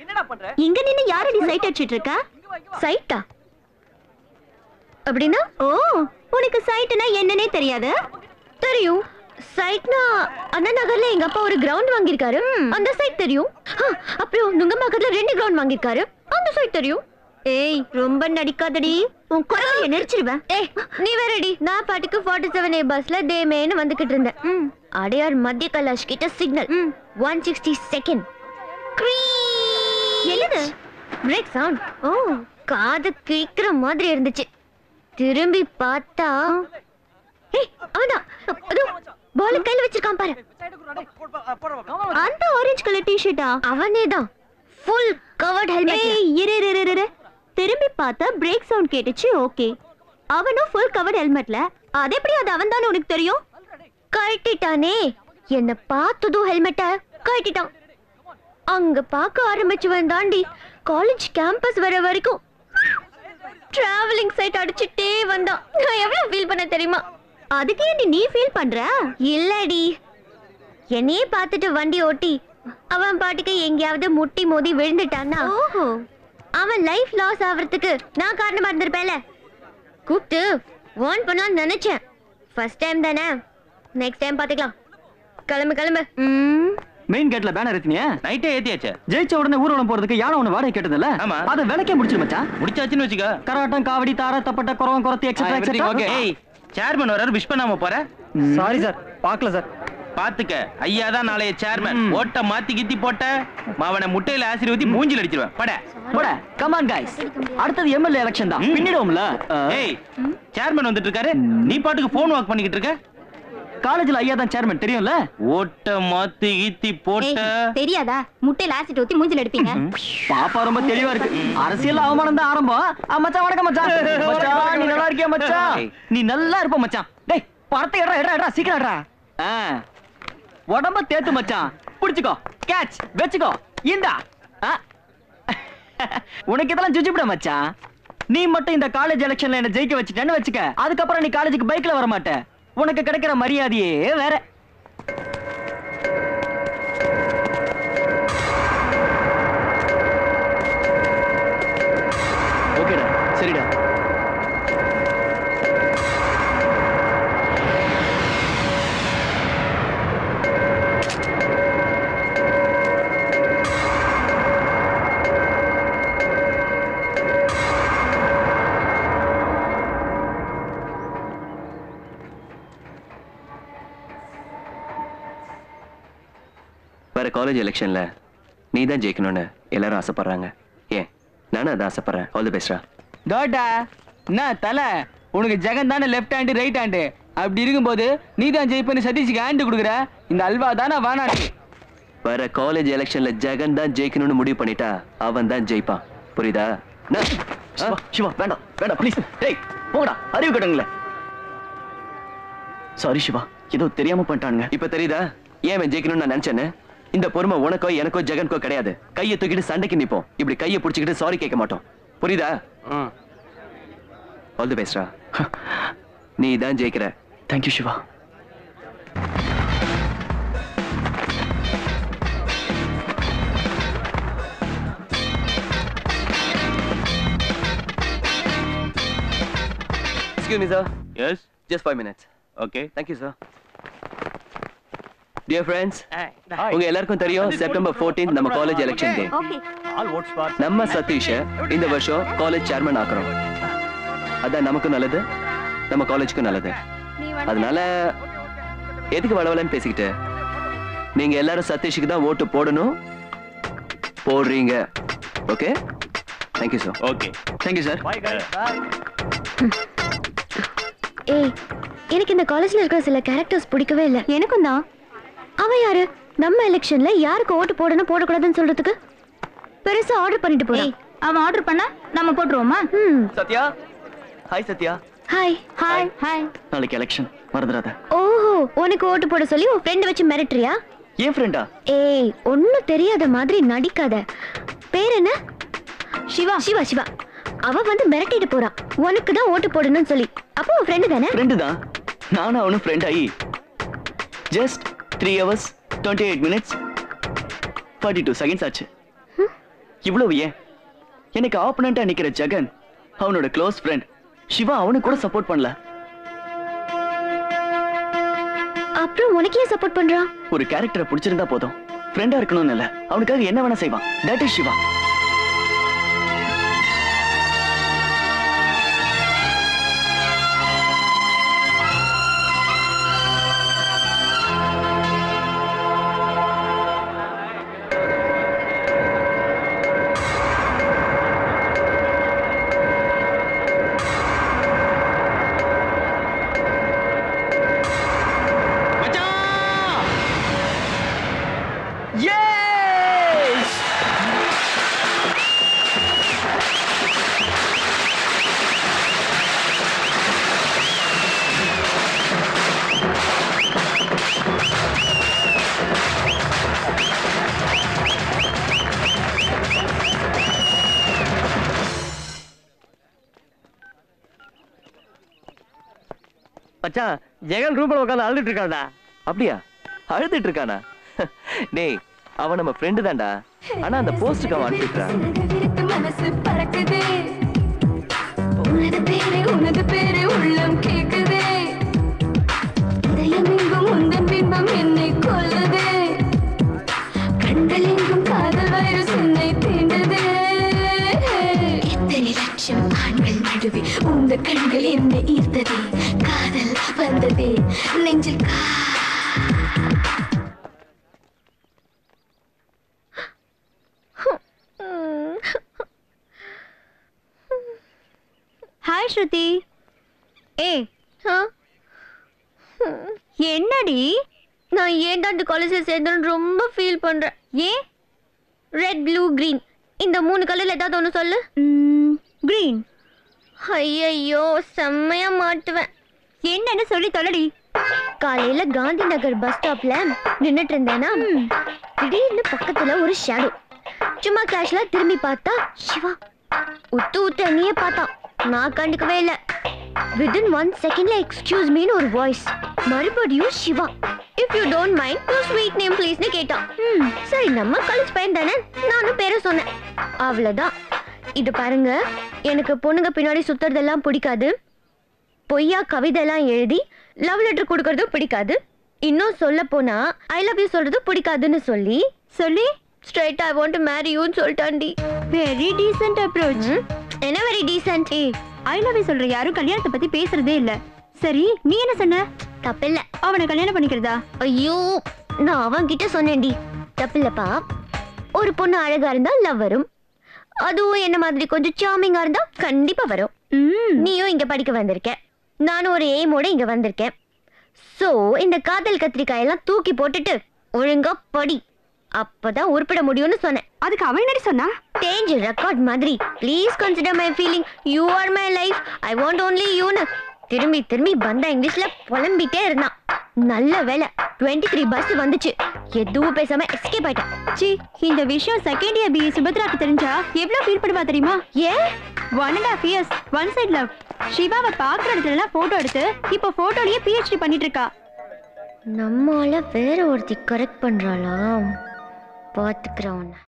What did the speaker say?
என்னடா பண்ற? இங்க நின்னு யாரடி சைட் அடிச்சிட்டு இருக்கா சைட்டா அப்படின்னா? ஓ உனக்கு சைட்னா என்னன்னே தெரியாது. தெரியும். சைட்னா அண்ணா நகர்ல எங்க அப்பா ஒரு கிரவுண்ட் வாங்கியிருக்காரு. அந்த சைட் தெரியும். அப்புறம் நுங்கம்பாக்கத்துல ரெண்டு கிரவுண்ட் வாங்கியிருக்காரு. அந்த சைட் தெரியும். ஏய் ரொம்ப நடிக்காதடி. உன் குரலைய நெரிச்சிருவேன். ஏய் நீ வேறடி. நான் பாட்டுக்கு ஃபார்ட்டி செவன் ஏ பஸ்ல தேமேன்னு வந்துகிட்டு இருந்தேன். அடையார் மத்திய கலாஷ் கிட்ட சிக்னல் ஒன் சிக்ஸ்டி செகண்ட் என்னது? பிரேக் சவுண்ட் ஓ காது கிழிக்கிற மாதிரி இருந்துச்சு. திரும்பி பார்த்தா ஏய் அவன்தான். அதோ பால் கையில வச்சிருக்கான் பாரு. அந்த ஆரஞ்சு கலர் டி-ஷர்ட்டா அவனே தான் ஃபுல் கவர்ட் ஹெல்மெட் ஏய் இரு இரு இரு, இரு. திரும்பி பார்த்தா பிரேக் சவுண்ட் கேட்டுச்சு ஓகே அவனும் ஃபுல் கவர்ட் ஹெல்மெட்ல அது எப்படி அது அவன் தானே உனக்கு தெரியும்? கழட்டிட்டானே. என்ன பார்த்ததும் ஹெல்மெட்ட கழட்டிட்டான். அங்க பார்க்க ஆரம்பிச்சவன் தாண்டி காலேஜ் கேம்பஸ் வர வரைக்கும் டிராவலிங் சைட் அடிச்சிட்டே வந்தான். நான் எவ்வளவு ஃபீல் பண்ண தெரியுமா? அதுக்கு ஏன் நீ ஃபீல் பண்ற? இல்லடி. என்னையே பார்த்துட்டு வண்டி ஓட்டி அவன் பாட்டுக்கு எங்கேயாவது முட்டி மோதி விழுந்துட்டான்னா ஓஹோ. அவன் லைஃப் லாஸ் ஆவறதுக்கு நான் காரணமா இருந்திருப்பேன்ல. கூப்பிட்டு வார்ன் பண்ணலாம்னு நினைச்சேன். ஃபர்ஸ்ட் டைம் தானே? நெக்ஸ்ட் டைம் பாத்துக்கலாம். கிளம்பு கிளம்பு. ம். மெயின் கேட்ல பேனர் ஏத்தினியா? நைட்டே ஏத்தியாச்சு. ஜெயிச்ச உடனே ஊர்வலம் போறதுக்கு யானை ஒண்ணு வாடகை கேட்டதுல? ஆமா. அத விளக்கே முடிச்சிரு மச்சான். முடிச்சாச்சுன்னு வச்சுக்க. கராட்டம் காவடி தார தப்பட்ட குறவன் குறத்தி et cetera et cetera okay chairman வராரு விஷ் பண்ணாம போற? சாரி சார் பாக்கல சார் பாத்துக்க. ஐயா தான் நாளைய சேர்மன் ஓட்ட மாத்தி கித்தி போட்ட மாவனை முட்டையில ஆசிரி ஊத்தி மூஞ்சில் அடிச்சிருவேன் பட. பட. கமான் கைஸ் அடுத்தது எம்எல்ஏ எலெக்ஷன் தான். பின்னிடுவோம்ல. ஏய் சேர்மன் வந்துட்டு இருக்காரு. நீ பாட்டுக்கு போன் வாக் பண்ணிக்கிட்டு இருக்க? காலேஜ்ல ஐயா தான் சேர்மன் தெரியும்ல? ஓட்ட மாத்தி கித்தி போட்ட தெரியாதா? முட்டையில ஆசிட் ஊத்தி மூஞ்சில எடுப்பீங்க. பாப்பா ரொம்ப தெளிவா இருக்கு. அரசியல் அவமானம் தான் ஆரம்பம். ஆ, மச்சான் வணக்கம் மச்சான். மச்சான் நீ நல்லா இருக்கியா மச்சான்? நீ நல்லா இருப்ப மச்சான். டேய் பணத்தை எடுறா எடுறா எடுறா சீக்கிரம் எடுறா. ஆ, உடம்ப தேத்து மச்சான். புடிச்சுக்கோ. கேட்ச் வெச்சுக்கோ. இந்தா. உனக்கு இதெல்லாம் ஜுஜிபிட மச்சான். நீ மட்டும் இந்த காலேஜ் எலெக்ஷன்ல என்ன ஜெயிக்க வச்சுட்டேன்னு வச்சுக்க. அதுக்கப்புறம் நீ காலேஜுக்கு பைக்ல வர மாட்ட உனக்கு கிடைக்கிற மரியாதையே வேற. வர காலேஜ் எலெக்ஷன்ல நீ தான் ஜெயிக்கணும்னு எல்லாரும் ஆசைப்படுறாங்க. ஏன்? நானும் அதான் ஆசைப்படுறேன். ஆல் தி பெஸ்டா டோட்டா என்ன தலை? உனக்கு ஜெகன் தானே லெஃப்ட் ஹேண்டு ரைட் ஹேண்டு அப்படி இருக்கும்போது நீ தான் ஜெயிப்பன்னு சதீஷுக்கு ஹேண்டு கொடுக்குற? இந்த அல்வா தானே வானாட்டு வர காலேஜ் எலெக்ஷன்ல ஜெகன் தான் ஜெயிக்கணும்னு முடிவு பண்ணிட்டா அவன் தான் ஜெயிப்பான். புரியுதா? சிவா வேண்டாம் வேண்டாம் ப்ளீஸ் டேய் போங்கடா அறிவு கட்டுங்களே சாரி சிவா. ஏதோ தெரியாம பண்ணிட்டானுங்க. இப்ப தெரியுதா? ஏன் அவன் ஜெயிக்கணும்னு நான் நினைச்சேன்னு? இந்த பொறுமை உனக்கோ எனக்கோ ஜெகனுக்கோ கிடையாது. கையை தூக்கிட்டு சண்டைக்கு நிப்போம். இப்படி கையை பிடிச்சிக்கிட்டு சாரி கேட்க மாட்டோம். புரியுதா? ஆல் தி பெஸ்டா நீ தான் ஜெயிக்கிற. Thank you Siva. Excuse me sir yes just five minutes okay thank you sir dear friends உங்க எல்லாருக்கும் தெரியும் செப்டம்பர் 14 நம்ம காலேஜ் எலெக்ஷன் டே ஓகே நம்ம சதீஷ இந்த வருஷம் காலேஜ் சேர்மன் ஆக்குறோம். அதான் நமக்கும் நல்லது நம்ம காலேஜுக்கும் நல்லது. அதனால எதுக்கு வளவலன்னு பேசிக்கிட்டு? நீங்க எல்லாரும் சதீஷுக்கு தான் ஓட்டு போடணும். போடுறீங்க. Okay thank you sir okay thank you sir ஏய் எனக்கு இந்த காலேஜ்ல இருக்கிற சில கேரக்டர்ஸ் பிடிக்கவே இல்ல. எனக்கும் தான். அவன் யாரு? நம்ம எலெக்ஷன்ல யாருக்கு ஓட்டு போடணும் போடக்கூடாதுன்னு சொல்றதுக்கு? பெருசா ஆர்டர் பண்ணிட்டு போறான் அவன் ஆர்டர் பண்ணா நம்ம போட்டுருவோமா? ம். Sathya? Hi Sathya. Hi hi hi நாளைக்கு எலெக்ஷன் மறந்துடாத. ஓஹோ உனக்கு ஓட்டு போட சொல்லி உன் ஃப்ரெண்ட் வச்சு மிரட்டுறியா? ஏன் ஃப்ரெண்டா ஏய் ஒன்னும் தெரியாத மாதிரி நடிக்காத. பேர் என்ன? சிவா. சிவா சிவா. அவ வந்து மிரட்டிட்டு போறான் உனக்கு தான் ஓட்டு போடணும்னு சொல்லி. அப்போ உன் ஃப்ரெண்டு தானே? ஃப்ரெண்டு தான். நானும் அவனும் ஃப்ரெண்ட் ஆகி just three hours twenty eight minutes forty two seconds ஆச்சு. இவ்வளவு ஏன்? எனக்கு ஆப்பனண்டா நிக்கிற ஜெகன் அவனோட க்ளோஸ் ஃப்ரெண்ட் சிவா அவனுக்கு கூட சப்போர்ட் பண்ணல. அப்புறம் உனக்கு ஏன் சப்போர்ட் பண்றான் ஒரு கேரக்டரை பிடிச்சிருந்தா போதும். ஃப்ரெண்டா இருக்கணும்னு இல்ல. அவனுக்காக என்ன வேணா செய்வான். That is Siva. மச்சான் ஜெகன் ரூம்ல உட்காந்து அழுதுட்டு இருக்காடா அப்படியா? அழுதுட்டு இருக்கானா? டேய் அவன் நம்ம ஃப்ரெண்டு தான்டா. ஆனா அந்த போஸ்டுக்கு அவன் மனசு பறக்குதே உனது பேரு உனது பேரு உள்ளம் ஸ்ருதி ஏ என்னடி? நான் ஏன் தான் இந்த காலேஜில் சேர்ந்தேன்னு ரொம்ப ஃபீல் பண்ணுறேன் ஏன் ரெட் ப்ளூ green. இந்த மூணு கலரில் ஏதாவது ஒன்று சொல்லு. green. ஐயையோ செம்மையா மாட்டுவேன். என்னன்னு சொல்லி தொலைடி. காலையில காந்தி நகர் பஸ் ஸ்டாப்ல நின்னுட்டு இருந்தேனா திடீர்னு பக்கத்துல ஒரு ஷேடோ சும்மா கேஷ்ல திரும்பி பார்த்தா சிவா. உத்து உத்து என்னையே பார்த்தான். நான் கண்டுக்கவே இல்ல. வித்தின் ஒன் செகண்ட்ல எக்ஸ்கியூஸ் மீன்னு ஒரு வாய்ஸ் மறுபடியும் Siva. If you don't mind you sweet name ப்ளீஸ்னு கேட்டான் சரி நம்ம காலேஜ் பையன் தானே? நானும் பேரை சொன்னேன். அவ்வளவுதான். இது பாருங்க எனக்கு பொண்ணுங்க பின்னாடி சுத்துறதெல்லாம் பிடிக்காது. பொய்யா கவிதைலாம் எழுதி லவ் லெட்டர் கொடுக்கறதும் பிடிக்காது. இன்னும் சொல்ல போனா ஐ லவ் யூ சொல்றது பிடிக்காதுன்னு சொல்லி சொல்லி straight I want to marry யூன்னு சொல்லிட்டாண்டி. வெரி டீசென்ட் அப்ரோச் என்ன வெரி டீசென்ட் ஏ ஐ லவ் யூ சொல்ற யாரும் கல்யாணத்தை பத்தி பேசுறதே இல்ல. சரி நீ என்ன சொன்ன? தப்பில்ல. அவனை கல்யாணம் பண்ணிக்கிறதா? ஐயோ நான் அவன் கிட்ட சொன்னேன்டி. தப்பில்லப்பா. ஒரு பொண்ணு அழகா இருந்தா லவ் வரும். அதுவும் என்ன மாதிரி கொஞ்சம் சாமிங்கா இருந்தா கண்டிப்பா வரும். நீயும் இங்க படிக்க வந்திருக்க. நானும் ஒரு எய்மோட இங்க வந்திருக்கேன். சோ இந்த காதல் கத்திரிக்காய் எல்லாம் தூக்கி போட்டுட்டு ஒழுங்கா படி. அப்பதான் உருப்பிட முடியும்னு சொன்னேன். அதுக்கு அவன் என்னடி சொன்னா? டேஞ்சர் ரெக்கார்ட் மாதிரி. Please consider my feeling you are my life I want only யூன்னு திரும்பி திரும்பி பந்தா இங்கிலீஷ்ல புலம்பிட்டே இருந்தான். நல்ல வேலை 23 த்ரீ பஸ் வந்துச்சு. எதுவும் பேசாம எஸ்கேப் ஆயிட்டான். சி இந்த விஷயம் செகண்ட் இயர் பிஏ சுபத்ராக்கு தெரிஞ்சா எவ்வளவு ஃபீல் பண்ணுவா தெரியுமா? ஏன் one and half years one side love சிவாவை பாக்குற இடத்துல எல்லாம் போட்டோ எடுத்து இப்போ போட்டோலயே பிஹெச்டி பண்ணிட்டு இருக்கா. நம்மால வேற ஒருத்தி கரெக்ட் ਬਹੁਤ ਕਰਾਉਣਾ